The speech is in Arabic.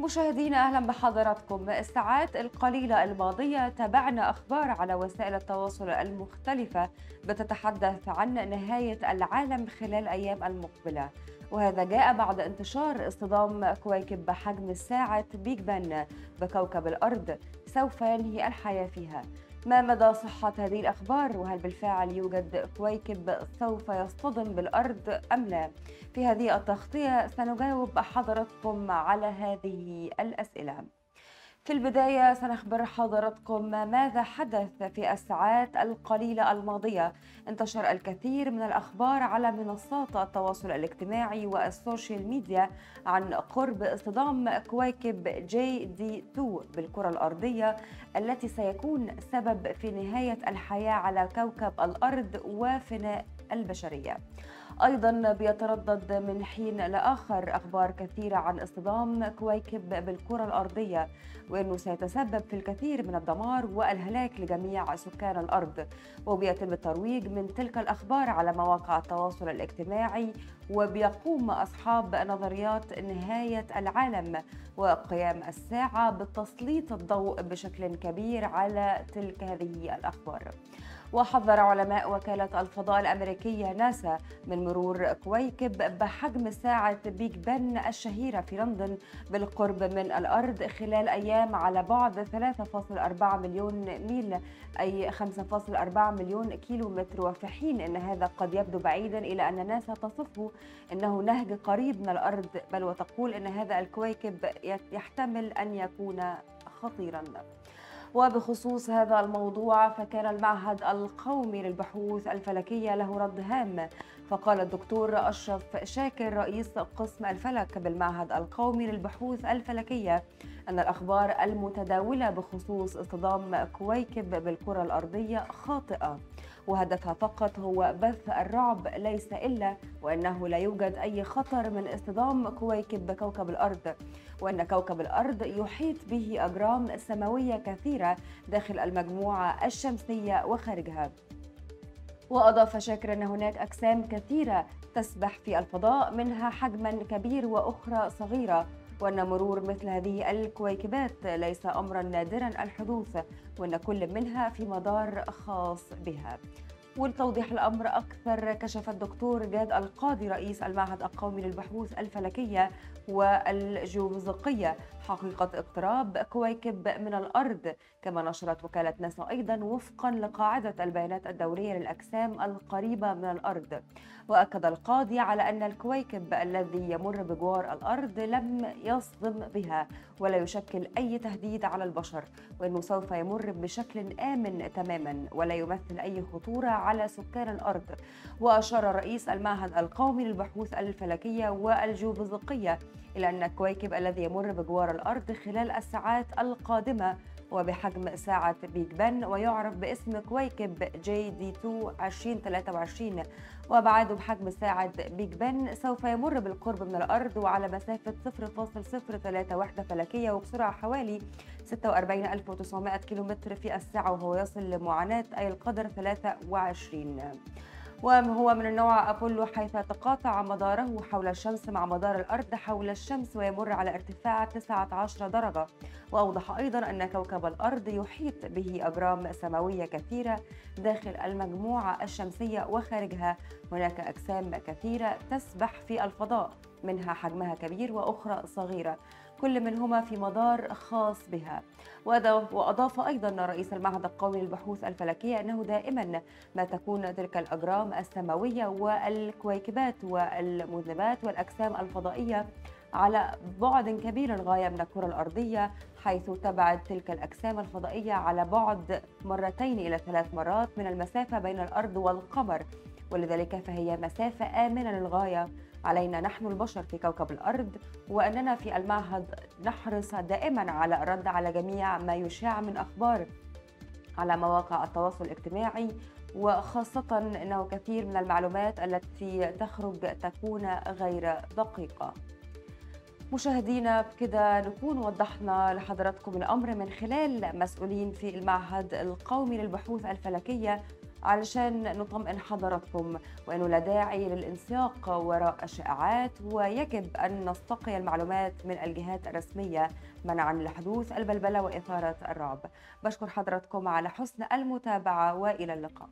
مشاهدينا أهلا بحضراتكم. الساعات القليلة الماضية تابعنا أخبار على وسائل التواصل المختلفة بتتحدث عن نهاية العالم خلال الأيام المقبلة وهذا جاء بعد انتشار اصطدام كويكب بحجم الساعة بيج بن بكوكب الأرض. سوف ينهي الحياة فيها. ما مدى صحة هذه الأخبار وهل بالفعل يوجد كويكب سوف يصطدم بالأرض أم لا؟ في هذه التغطية سنجاوب حضراتكم على هذه الأسئلة. في البداية سنخبر حضراتكم ماذا حدث في الساعات القليلة الماضية. انتشر الكثير من الأخبار على منصات التواصل الاجتماعي وال social media عن قرب اصطدام كويكب GD 2 بالكرة الأرضية التي سيكون سبب في نهاية الحياة على كوكب الأرض وفناء البشرية. أيضا بيتردد من حين لآخر أخبار كثيرة عن اصطدام كويكب بالكرة الأرضية وإنه سيتسبب في الكثير من الدمار والهلاك لجميع سكان الأرض. وبيتم الترويج من تلك الأخبار على مواقع التواصل الاجتماعي وبيقوم أصحاب نظريات نهاية العالم وقيام الساعة بتسليط الضوء بشكل كبير على تلك هذه الأخبار. وحذر علماء وكالة الفضاء الأمريكية ناسا من مرور كويكب بحجم ساعة بيج بن الشهيرة في لندن بالقرب من الأرض خلال أيام على بعد 3.4 مليون ميل أي 5.4 مليون كيلو متر وفي حين أن هذا قد يبدو بعيدا إلا أن ناسا تصفه أنه نهج قريب من الأرض بل وتقول أن هذا الكويكب يحتمل أن يكون خطيرا. وبخصوص هذا الموضوع فكان المعهد القومي للبحوث الفلكية له رد هام. فقال الدكتور أشرف شاكر رئيس قسم الفلك بالمعهد القومي للبحوث الفلكية أن الأخبار المتداولة بخصوص اصطدام كويكب بالكرة الأرضية خاطئة. وهدفها فقط هو بث الرعب ليس إلا وأنه لا يوجد أي خطر من اصطدام كويكب بكوكب الأرض وأن كوكب الأرض يحيط به أجرام سماوية كثيرة داخل المجموعة الشمسية وخارجها. وأضاف شاكر أن هناك أجسام كثيرة تسبح في الفضاء منها حجما كبير وأخرى صغيرة. وأن مرور مثل هذه الكويكبات ليس أمرا نادرا الحدوث وأن كل منها في مدار خاص بها. ولتوضيح الأمر أكثر كشف الدكتور جاد القاضي رئيس المعهد القومي للبحوث الفلكية والجيوفيزيقية حقيقة اقتراب كويكب من الأرض كما نشرت وكالة ناسا أيضا وفقا لقاعدة البيانات الدورية للأجسام القريبة من الأرض. وأكد القاضي على أن الكويكب الذي يمر بجوار الأرض لم يصدم بها ولا يشكل أي تهديد على البشر وأنه سوف يمر بشكل آمن تماما ولا يمثل أي خطورة على سكان الأرض. وأشار رئيس المعهد القومي للبحوث الفلكية والجيوفيزيقية إلى أن الكويكب الذي يمر بجوار الأرض خلال الساعات القادمة وبحجم ساعة بيج بن ويعرف باسم كويكب GD 2 2023 وأبعاده بحجم ساعة بيج بن سوف يمر بالقرب من الأرض وعلى مسافة 0.03 وحدة فلكية وبسرعة حوالي 46900 كيلومتر في الساعة وهو يصل لمعانه أي القدر 23 وهو من النوع أبولو حيث يتقاطع مداره حول الشمس مع مدار الأرض حول الشمس ويمر على ارتفاع 19 درجة. وأوضح أيضا أن كوكب الأرض يحيط به أجرام سماوية كثيرة داخل المجموعة الشمسية وخارجها. هناك أجسام كثيرة تسبح في الفضاء منها حجمها كبير وأخرى صغيرة. كل منهما في مدار خاص بها. وأضاف أيضا رئيس المعهد القومي للبحوث الفلكية أنه دائما ما تكون تلك الأجرام السماوية والكويكبات والمذنبات والأجسام الفضائية على بعد كبير للغاية من الكرة الأرضية حيث تبعد تلك الأجسام الفضائية على بعد مرتين إلى ثلاث مرات من المسافة بين الأرض والقمر. ولذلك فهي مسافة آمنة للغاية علينا نحن البشر في كوكب الأرض وأننا في المعهد نحرص دائما على الرد على جميع ما يشاع من أخبار على مواقع التواصل الاجتماعي وخاصة أنه كثير من المعلومات التي تخرج تكون غير دقيقة. مشاهدينا بكده نكون وضحنا لحضراتكم الأمر من خلال مسؤولين في المعهد القومي للبحوث الفلكية علشان نطمئن حضراتكم وأنه لا داعي للإنساق وراء الشائعات ويجب أن نستقي المعلومات من الجهات الرسمية منعا لحدوث البلبلة وإثارة الرعب. بشكر حضراتكم على حسن المتابعة وإلى اللقاء.